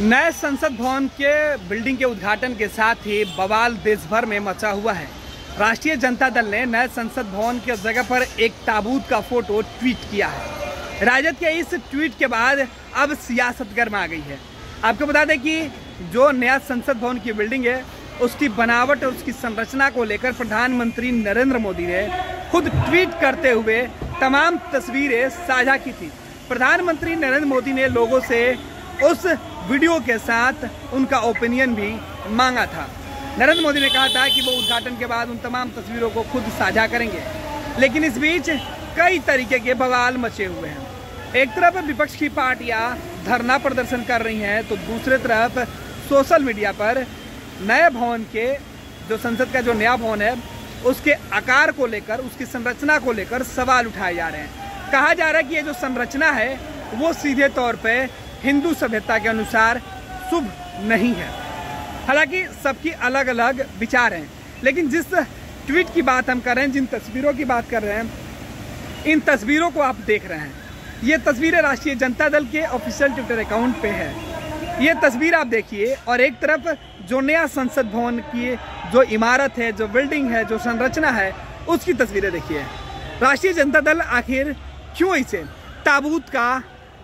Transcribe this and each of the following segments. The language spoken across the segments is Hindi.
नए संसद भवन के बिल्डिंग के उद्घाटन के साथ ही बवाल देश भर में मचा हुआ है। राष्ट्रीय जनता दल ने नए संसद भवन के जगह पर एक ताबूत का फ़ोटो ट्वीट किया है। राजद के इस ट्वीट के बाद अब सियासत गर्म आ गई है। आपको बता दें कि जो नया संसद भवन की बिल्डिंग है, उसकी बनावट और उसकी संरचना को लेकर प्रधानमंत्री नरेंद्र मोदी ने खुद ट्वीट करते हुए तमाम तस्वीरें साझा की थी। प्रधानमंत्री नरेंद्र मोदी ने लोगों से उस वीडियो के साथ उनका ओपिनियन भी मांगा था। नरेंद्र मोदी ने कहा था कि वो उद्घाटन के बाद उन तमाम तस्वीरों को खुद साझा करेंगे। लेकिन इस बीच कई तरीके के बवाल मचे हुए हैं। एक तरफ़ विपक्ष की पार्टियाँ धरना प्रदर्शन कर रही हैं तो दूसरे तरफ़ सोशल मीडिया पर नए भवन के जो संसद का जो नया भवन है, उसके आकार को लेकर, उसकी संरचना को लेकर सवाल उठाए जा रहे हैं। कहा जा रहा है कि ये जो संरचना है, वो सीधे तौर पे हिंदू सभ्यता के अनुसार शुभ नहीं है। हालाँकि सबकी अलग अलग विचार हैं, लेकिन जिस ट्वीट की बात हम कर रहे हैं, जिन तस्वीरों की बात कर रहे हैं, इन तस्वीरों को आप देख रहे हैं। ये तस्वीरें राष्ट्रीय जनता दल के ऑफिशियल ट्विटर अकाउंट पे है। ये तस्वीर आप देखिए, और एक तरफ़ जो नया संसद भवन की जो इमारत है, जो बिल्डिंग है, जो संरचना है, उसकी तस्वीरें देखिए। राष्ट्रीय जनता दल आखिर क्यों इसे ताबूत का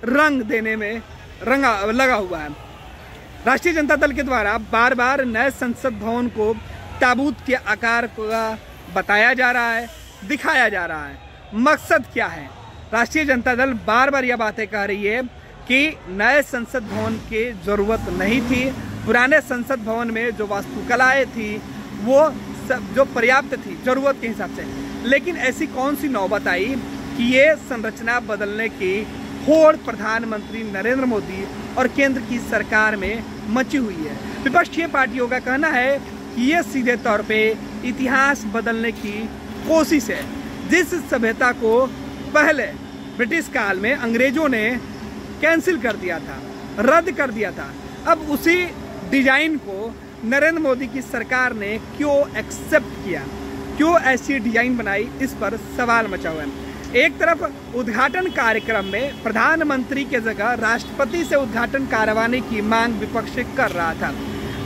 रंग देने में रंगा लगा हुआ है। राष्ट्रीय जनता दल के द्वारा बार बार नए संसद भवन को ताबूत के आकार का बताया जा रहा है, दिखाया जा रहा है। मकसद क्या है? राष्ट्रीय जनता दल बार बार यह बातें कह रही है कि नए संसद भवन की ज़रूरत नहीं थी। पुराने संसद भवन में जो वास्तुकलाएँ थी, वो सब जो पर्याप्त थी, ज़रूरत के हिसाब से। लेकिन ऐसी कौन सी नौबत आई कि ये संरचना बदलने की होड़ प्रधानमंत्री नरेंद्र मोदी और केंद्र की सरकार में मची हुई है। विपक्षीय पार्टियों का कहना है कि ये सीधे तौर पे इतिहास बदलने की कोशिश है। जिस सभ्यता को पहले ब्रिटिश काल में अंग्रेज़ों ने कैंसिल कर दिया था, रद्द कर दिया था, अब उसी डिज़ाइन को नरेंद्र मोदी की सरकार ने क्यों एक्सेप्ट किया? क्यों ऐसी डिज़ाइन बनाई? इस पर सवाल मचा हुआ है। एक तरफ़ उद्घाटन कार्यक्रम में प्रधानमंत्री के जगह राष्ट्रपति से उद्घाटन करवाने की मांग विपक्ष कर रहा था।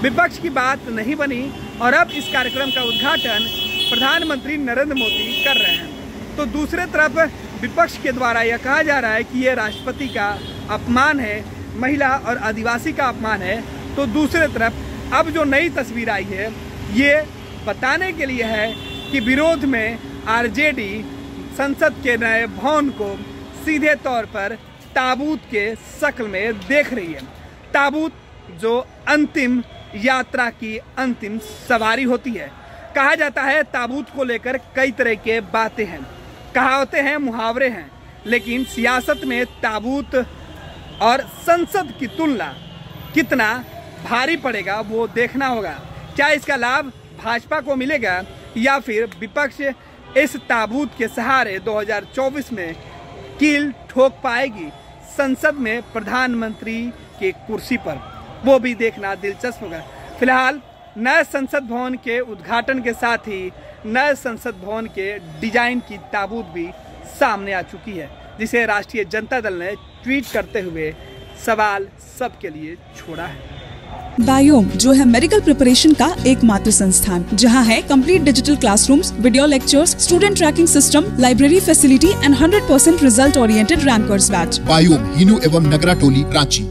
विपक्ष की बात नहीं बनी और अब इस कार्यक्रम का उद्घाटन प्रधानमंत्री नरेंद्र मोदी कर रहे हैं। तो दूसरे तरफ़ विपक्ष के द्वारा यह कहा जा रहा है कि ये राष्ट्रपति का अपमान है, महिला और आदिवासी का अपमान है। तो दूसरे तरफ़ अब जो नई तस्वीर आई है, ये बताने के लिए है कि विरोध में आरजेडी संसद के नए भवन को सीधे तौर पर ताबूत के शक्ल में देख रही है। ताबूत जो अंतिम यात्रा की अंतिम सवारी होती है। कहा जाता है ताबूत को लेकर कई तरह के बातें हैं। कहावतें हैं, मुहावरे हैं, लेकिन सियासत में ताबूत और संसद की तुलना कितना भारी पड़ेगा वो देखना होगा। क्या इसका लाभ भाजपा को मिलेगा या फिर विपक्ष इस ताबूत के सहारे 2024 में कील ठोक पाएगी संसद में प्रधानमंत्री के कुर्सी पर। वो भी देखना दिलचस्प होगा। फ़िलहाल, नए संसद भवन के उद्घाटन के साथ ही नए संसद भवन के डिज़ाइन की ताबूत भी सामने आ चुकी है, जिसे राष्ट्रीय जनता दल ने ट्वीट करते हुए सवाल सबके लिए छोड़ा है। बायोम जो है मेडिकल प्रिपरेशन का एकमात्र संस्थान जहाँ है complete digital classrooms, video lectures, student tracking system library facility and 100% percent result oriented rankers batch biome Hinoo एवं नगरा टोली रांची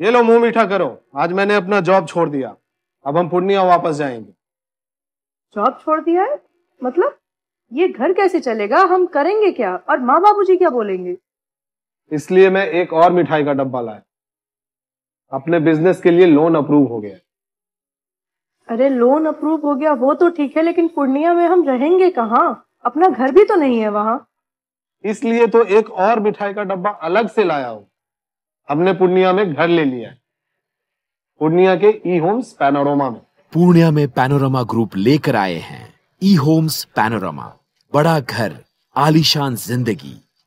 ये लो मुँह मीठा करो। आज मैंने अपना जॉब छोड़ दिया। अब हम पूर्णिया वापस जाएँगे। जॉब छोड़ दिया है? मतलब? ये घर कैसे चलेगा? हम करेंगे क्या? और माँ बाबूजी क्या बोलेंगे? इसलिए मैं एक और मिठाई का डब्बा लाया। अपने बिज़नेस के लिए लोन अप्रूव हो गया। अरे लोन अप्रूव हो गया वो तो ठीक है लेकिन पूर्णिया में हम रहेंगे कहाँ? अपना घर भी तो नहीं है वहाँ। इसलिए तो एक और मिठाई का डब्बा अलग से लाया हूँ। हमने पूर्णिया में घर ले लिया है। पूर्णिया के ई होम्स पैनोरमा में। पूर्णिया में पैनोरमा ग्रुप लेकर आए हैं। ई होम्स पैनोरमा बड़ा घर आलीशान ज़िंदगी।